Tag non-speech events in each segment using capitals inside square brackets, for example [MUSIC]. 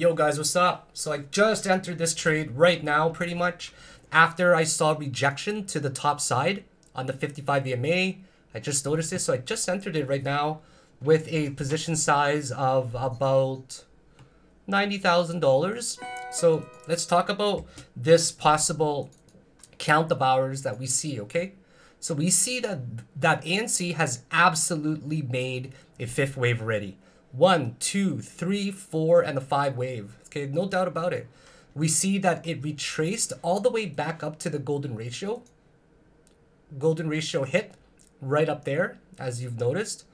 Yo guys, what's up? So I just entered this trade right now pretty much after I saw rejection to the top side on the 55 EMA. I just noticed this, so I just entered it right now with a position size of about $90,000. So let's talk about this possible count of hours that we see, okay? So we see that that ANC has absolutely made a fifth wave already. One, two, three, four, and a five wave. Okay, no doubt about it. We see that it retraced all the way back up to the golden ratio. Golden ratio hit right up there, as you've noticed.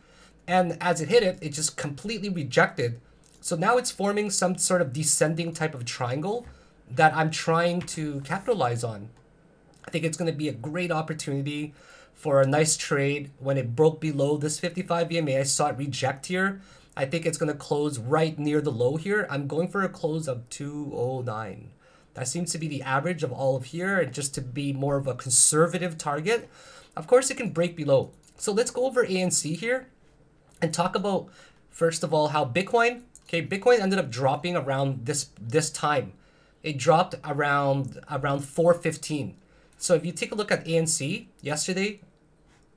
And as it hit it, it just completely rejected. So now it's forming some sort of descending type of triangle that I'm trying to capitalize on. I think it's going to be a great opportunity for a nice trade when it broke below this 55 EMA. I saw it reject here. I think it's going to close right near the low here. I'm going for a close of 209. That seems to be the average of all of here and just to be more of a conservative target. Of course, it can break below. So let's go over ANC here and talk about, first of all, how Bitcoin, okay, Bitcoin ended up dropping around this this time. It dropped around around 415. So if you take a look at ANC yesterday,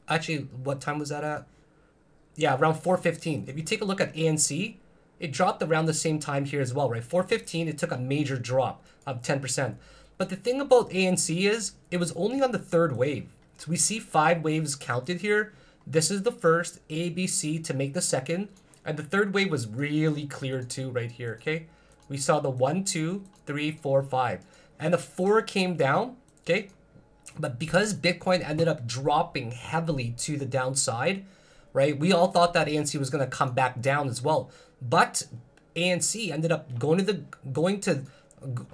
actually, what time was that at? Yeah, around 415. If you take a look at ANC, it dropped around the same time here as well, right? 415, it took a major drop of 10%. But the thing about ANC is it was only on the third wave. So we see five waves counted here. This is the first, A, B, C to make the second. And the third wave was really cleared too right here, okay? We saw the one, two, three, four, five. And the four came down, okay? But because Bitcoin ended up dropping heavily to the downside, right? We all thought that ANC was going to come back down as well. But ANC ended up going to the going to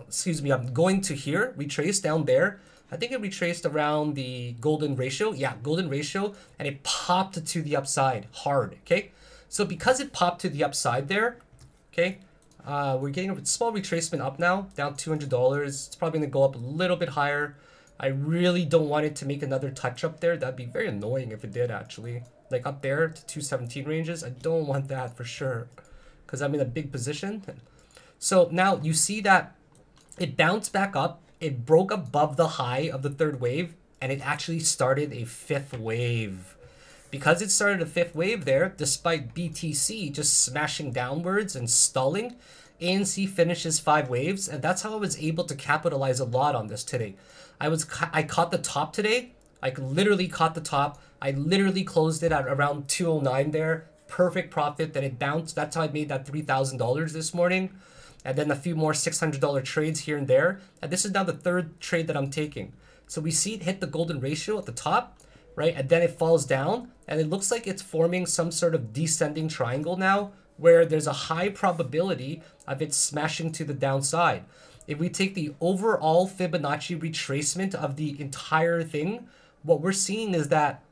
excuse me, I'm going to here, retrace down there. I think it retraced around the golden ratio. Yeah, golden ratio and it popped to the upside hard, okay? So because it popped to the upside there, okay? Uh, we're getting a small retracement up now, down $200. It's probably going to go up a little bit higher. I really don't want it to make another touch up there. That'd be very annoying if it did actually. Like up there to 217 ranges. I don't want that for sure. Because I'm in a big position. So now you see that it bounced back up. It broke above the high of the third wave. And it actually started a fifth wave. Because it started a fifth wave there, despite BTC just smashing downwards and stalling, ANC finishes five waves, and that's how I was able to capitalize a lot on this today. I was I caught the top today. I literally caught the top. I literally closed it at around 209 there. Perfect profit. Then it bounced. That's how I made that $3,000 this morning. And then a few more $600 trades here and there. And this is now the third trade that I'm taking. So we see it hit the golden ratio at the top, right? And then it falls down. And it looks like it's forming some sort of descending triangle now where there's a high probability of it smashing to the downside. If we take the overall Fibonacci retracement of the entire thing, what we're seeing is that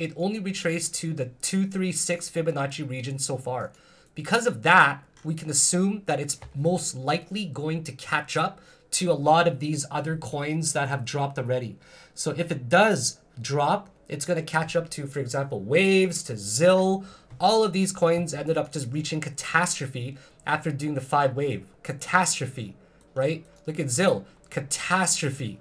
it only retraced to the 236 Fibonacci region so far. Because of that, we can assume that it's most likely going to catch up to a lot of these other coins that have dropped already. So if it does drop, it's going to catch up to, for example, Waves, to ZIL. All of these coins ended up just reaching catastrophe after doing the five wave. Catastrophe right? Look at ZIL, catastrophe.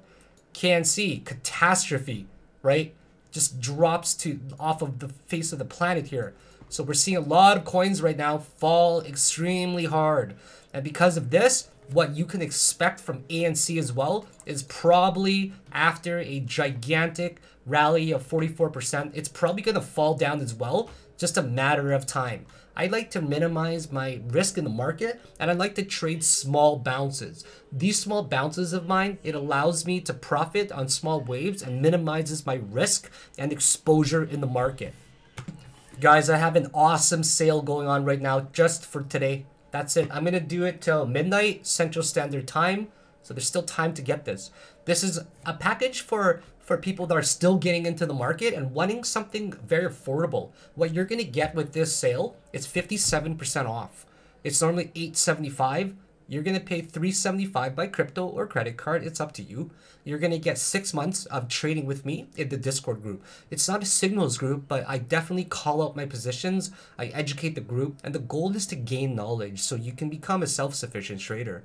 KNC, catastrophe, right? Just drops to off of the face of the planet here. So we're seeing a lot of coins right now fall extremely hard. And because of this, what you can expect from ANC as well is probably after a gigantic rally of 44%, it's probably going to fall down as well, just a matter of time. I like to minimize my risk in the market and I like to trade small bounces. These small bounces of mine, it allows me to profit on small waves and minimizes my risk and exposure in the market. Guys, I have an awesome sale going on right now just for today. That's it. I'm going to do it till midnight Central Standard Time. So there's still time to get this. This is a package for for people that are still getting into the market and wanting something very affordable. What you're going to get with this sale is 57% off. It's normally 875 you're gonna pay 375 by crypto or credit card. It's up to you. You're gonna get six months of trading with me in the Discord group. It's not a signals group, but I definitely call out my positions. I educate the group, and the goal is to gain knowledge so you can become a self-sufficient trader.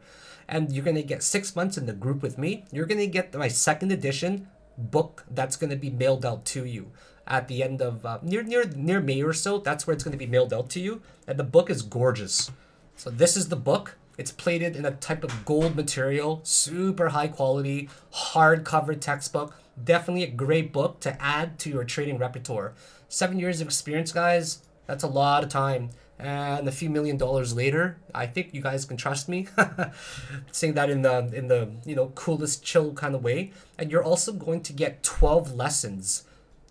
And you're gonna get six months in the group with me. You're gonna get my second edition book that's gonna be mailed out to you at the end of uh, near near near May or so. That's where it's going to be mailed out to you, and the book is gorgeous. So this is the book. It's plated in a type of gold material, super high quality, hardcover textbook. Definitely a great book to add to your trading repertoire. Seven years of experience, guys. That's a lot of time. And a few million dollars later, I think you guys can trust me. [LAUGHS] Saying that in the in the you know coolest chill kind of way. And you're also going to get 12 lessons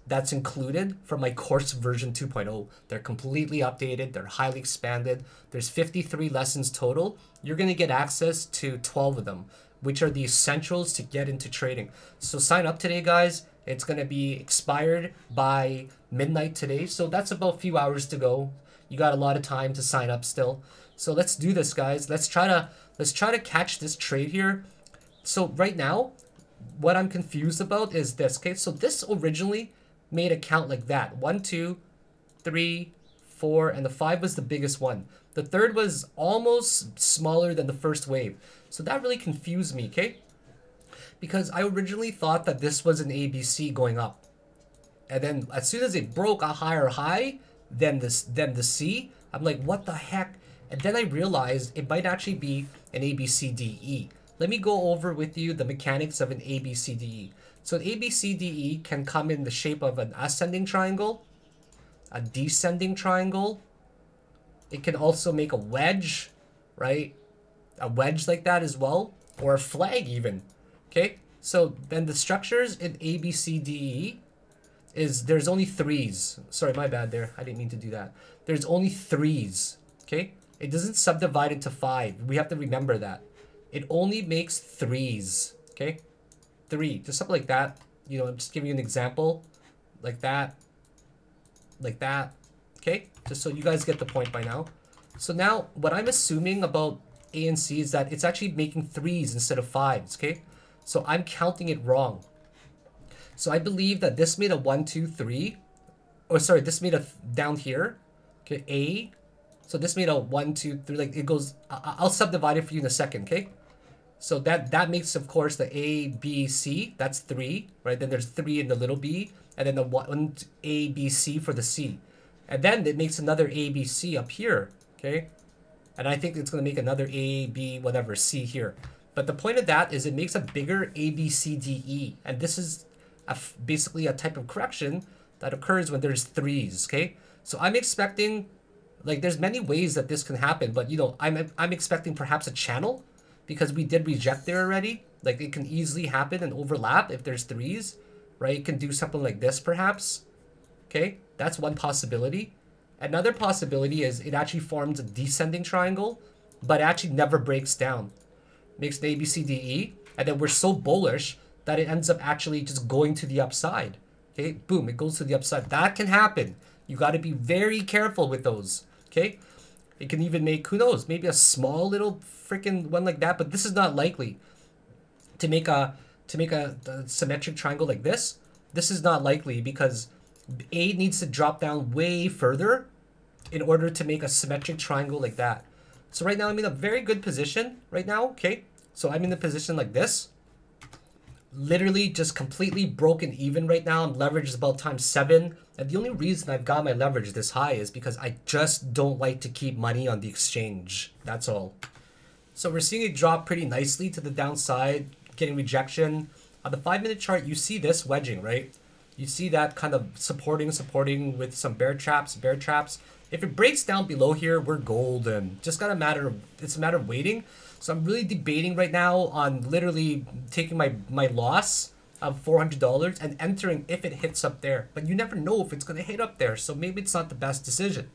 that's included from my course version 2.0. They're completely updated, they're highly expanded. There's 53 lessons total. You're going to get access to 12 of them, which are the essentials to get into trading. So sign up today, guys. It's going to be expired by midnight today. So that's about a few hours to go. You got a lot of time to sign up still. So let's do this, guys. Let's try to let's try to catch this trade here. So right now, what I'm confused about is this. Okay, so this originally made a count like that. One, two, three, four, and the five was the biggest one. The third was almost smaller than the first wave. So that really confused me, okay? Because I originally thought that this was an ABC going up. And then as soon as it broke a higher high than this than the C, I'm like, what the heck? And then I realized it might actually be an ABCDE. Let me go over with you the mechanics of an ABCDE. So ABCDE can come in the shape of an ascending triangle, a descending triangle. It can also make a wedge, right? A wedge like that as well, or a flag even. Okay, so then the structures in ABCDE is there's only threes. Sorry, my bad there. I didn't mean to do that. There's only threes. Okay, it doesn't subdivide into five. We have to remember that. It only makes threes. Okay three, just something like that. You know, I'm just giving you an example, like that, like that. Okay, just so you guys get the point by now. So now, what I'm assuming about ANC is that it's actually making threes instead of fives. Okay, so I'm counting it wrong. So I believe that this made a one, two, three. or sorry, this made a down here. Okay, A. So this made a one, two, three. Like it goes. I'll subdivide it for you in a second. Okay. So that that makes, of course, the A, B, C. That's three, right? Then there's three in the little b, and then the one A, B, C for the C. And then it makes another A, B, C up here, okay? And I think it's going to make another A, B, whatever, C here. But the point of that is it makes a bigger A, B, C, D, E. And this is a, basically a type of correction that occurs when there's threes, okay? So I'm expecting, like, there's many ways that this can happen, but, you know, I'm, I'm expecting perhaps a channel because we did reject there already. Like it can easily happen and overlap if there's threes, right? It can do something like this perhaps. Okay, that's one possibility. Another possibility is it actually forms a descending triangle, but actually never breaks down. Makes an A, B, C, D, E, and then we're so bullish that it ends up actually just going to the upside. Okay, boom, it goes to the upside. That can happen. You got to be very careful with those. Okay, it can even make, who knows, maybe a small little freaking one like that, but this is not likely. To make a to make a, a symmetric triangle like this, this is not likely because A needs to drop down way further in order to make a symmetric triangle like that. So right now I'm in a very good position right now, okay? So I'm in the position like this. Literally just completely broken even right now. I'm leveraged about times seven. And the only reason I've got my leverage this high is because I just don't like to keep money on the exchange. That's all. So we're seeing it drop pretty nicely to the downside, getting rejection. On the five minute chart, you see this wedging, right? You see that kind of supporting, supporting with some bear traps, bear traps. If it breaks down below here, we're golden. Just got a matter of, it's a matter of waiting. So I'm really debating right now on literally taking my, my loss of $400 and entering if it hits up there. But you never know if it's going to hit up there. So maybe it's not the best decision.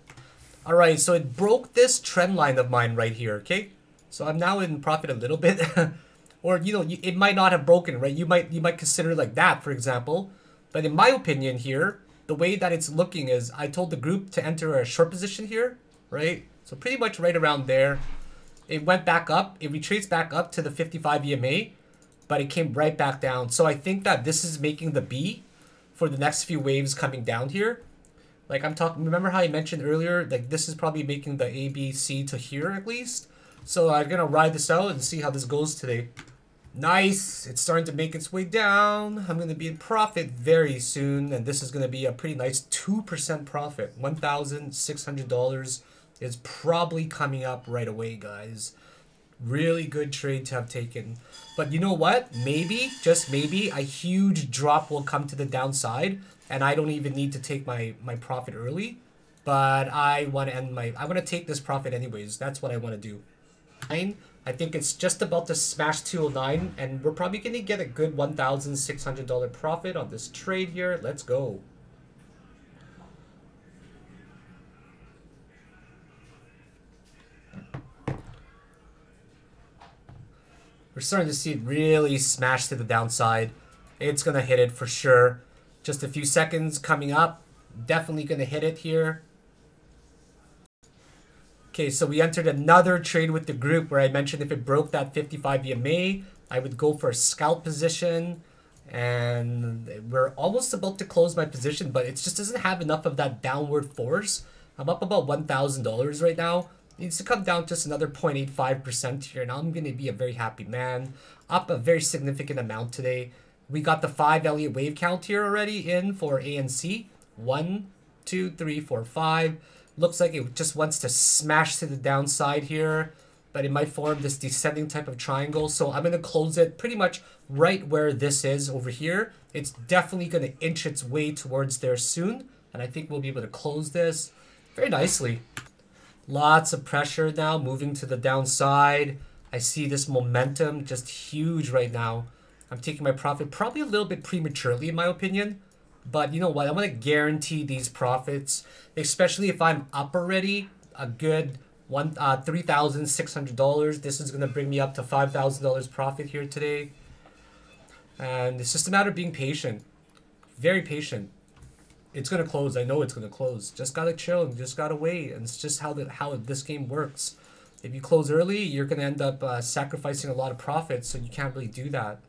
All right, so it broke this trend line of mine right here, okay? So I'm now in profit a little bit. [LAUGHS] or, you know, it might not have broken, right? You might you might consider like that, for example. But in my opinion here, the way that it's looking is I told the group to enter a short position here, right? So pretty much right around there. It went back up. It retraced back up to the 55 EMA, but it came right back down. So I think that this is making the B for the next few waves coming down here. Like I'm talking, remember how I mentioned earlier, like this is probably making the A, B, C to here at least. So I'm gonna ride this out and see how this goes today. Nice, it's starting to make its way down. I'm gonna be in profit very soon, and this is gonna be a pretty nice 2% profit. $1,600 is probably coming up right away, guys. Really good trade to have taken. But you know what? Maybe, just maybe, a huge drop will come to the downside and I don't even need to take my, my profit early. But I want to end my... I want to take this profit anyways. That's what I want to do. Nine. I think it's just about to smash 209 and we're probably going to get a good $1,600 profit on this trade here. Let's go. We're starting to see it really smash to the downside. It's going to hit it for sure. Just a few seconds coming up. Definitely going to hit it here. Okay, so we entered another trade with the group where I mentioned if it broke that 55 EMA, I would go for a scalp position. And we're almost about to close my position, but it just doesn't have enough of that downward force. I'm up about $1,000 right now needs to come down just another 0.85% here. and I'm going to be a very happy man. Up a very significant amount today. We got the 5 Elliott wave count here already in for ANC. One, two, three, four, five. Looks like it just wants to smash to the downside here. But it might form this descending type of triangle. So I'm going to close it pretty much right where this is over here. It's definitely going to inch its way towards there soon. And I think we'll be able to close this very nicely. Lots of pressure now moving to the downside. I see this momentum just huge right now. I'm taking my profit probably a little bit prematurely in my opinion. But you know what? I want to guarantee these profits, especially if I'm up already a good one uh, three thousand six hundred dollars. This is gonna bring me up to five thousand dollars profit here today, and it's just a matter of being patient, very patient it's gonna close. I know it's gonna close. Just gotta chill and just gotta wait. And it's just how the how this game works. If you close early, you're gonna end up uh, sacrificing a lot of profits, so you can't really do that.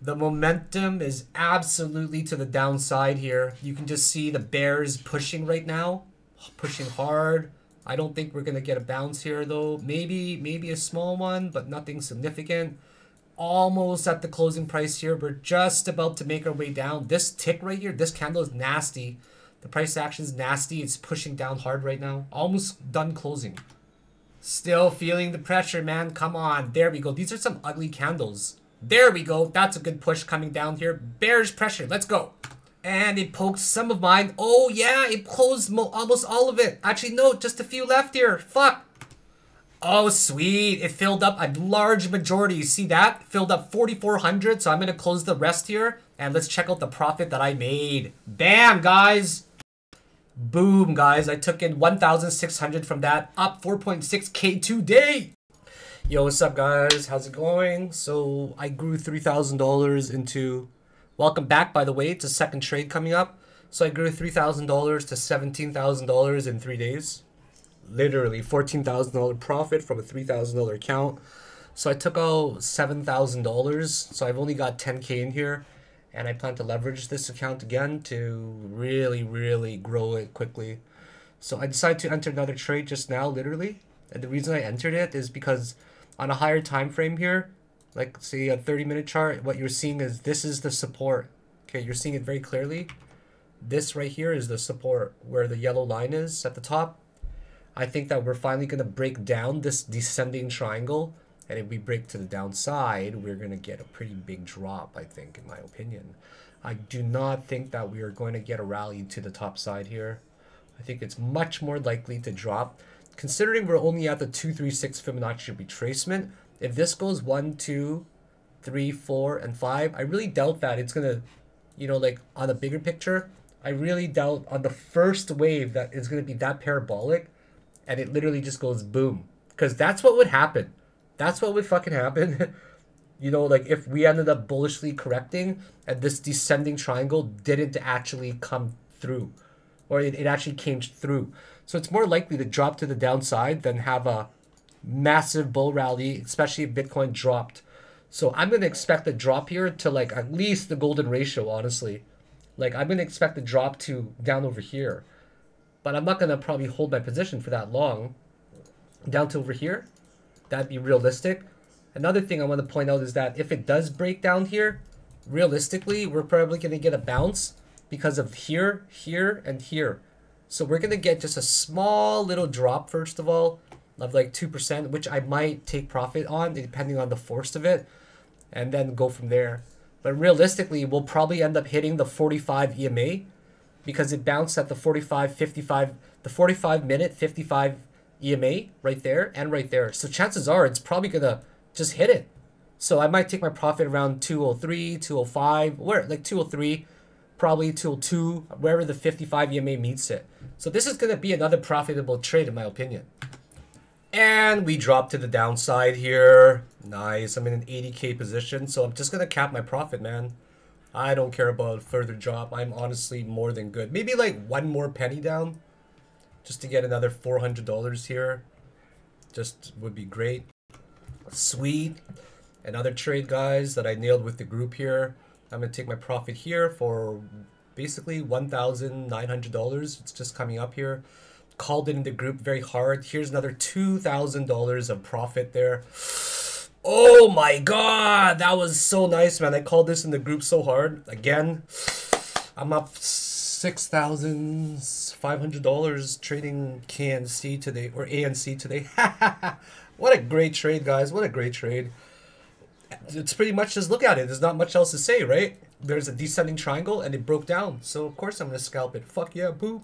The momentum is absolutely to the downside here. You can just see the bears pushing right now, pushing hard. I don't think we're gonna get a bounce here though. Maybe maybe a small one, but nothing significant almost at the closing price here. We're just about to make our way down. This tick right here, this candle is nasty. The price action is nasty. It's pushing down hard right now. Almost done closing. Still feeling the pressure, man. Come on. There we go. These are some ugly candles. There we go. That's a good push coming down here. Bearish pressure. Let's go. And it poked some of mine. Oh, yeah. It closed almost all of it. Actually, no. Just a few left here. Fuck. Oh, sweet. It filled up a large majority. You see that? Filled up 4,400. So I'm going to close the rest here. And let's check out the profit that I made. Bam, guys. Boom, guys. I took in 1,600 from that. Up 4.6k today. Yo, what's up, guys? How's it going? So I grew $3,000 into... Welcome back, by the way. It's a second trade coming up. So I grew $3,000 to $17,000 in three days literally $14,000 profit from a $3,000 account. So I took out $7,000. So I've only got 10K in here. And I plan to leverage this account again to really, really grow it quickly. So I decided to enter another trade just now, literally. And the reason I entered it is because on a higher time frame here, like say a 30 minute chart, what you're seeing is this is the support. Okay, you're seeing it very clearly. This right here is the support where the yellow line is at the top. I think that we're finally going to break down this descending triangle. And if we break to the downside, we're going to get a pretty big drop, I think, in my opinion. I do not think that we are going to get a rally to the top side here. I think it's much more likely to drop. Considering we're only at the 236 Fibonacci retracement, if this goes 1, 2, 3, 4, and 5, I really doubt that it's going to, you know, like on a bigger picture, I really doubt on the first wave that it's going to be that parabolic and it literally just goes boom. Because that's what would happen. That's what would fucking happen. [LAUGHS] you know, like if we ended up bullishly correcting and this descending triangle didn't actually come through, or it, it actually came through. So it's more likely to drop to the downside than have a massive bull rally, especially if Bitcoin dropped. So I'm gonna expect a drop here to like at least the golden ratio, honestly. Like I'm gonna expect the drop to down over here. But I'm not gonna probably hold my position for that long. Down to over here. That'd be realistic. Another thing I want to point out is that if it does break down here, realistically, we're probably gonna get a bounce because of here, here, and here. So we're gonna get just a small little drop first of all of like 2%, which I might take profit on depending on the force of it and then go from there. But realistically, we'll probably end up hitting the 45 EMA because it bounced at the 45, 55, the 45 minute 55 EMA right there and right there. So chances are it's probably gonna just hit it. So I might take my profit around 203, 205, where like 203, probably 202, wherever the 55 EMA meets it. So this is gonna be another profitable trade in my opinion. And we drop to the downside here. Nice. I'm in an 80k position, so I'm just going to cap my profit, man. I don't care about further drop. I'm honestly more than good. Maybe like one more penny down just to get another $400 here. Just would be great. Sweet. Another trade, guys, that I nailed with the group here. I'm going to take my profit here for basically $1,900. It's just coming up here called it in the group very hard. Here's another $2,000 of profit there. Oh my god, that was so nice, man. I called this in the group so hard. Again, I'm up $6,500 trading KNC today, or ANC today. [LAUGHS] what a great trade, guys. What a great trade. It's pretty much just look at it. There's not much else to say, right? There's a descending triangle and it broke down. So, of course, I'm going to scalp it. Fuck yeah, boo.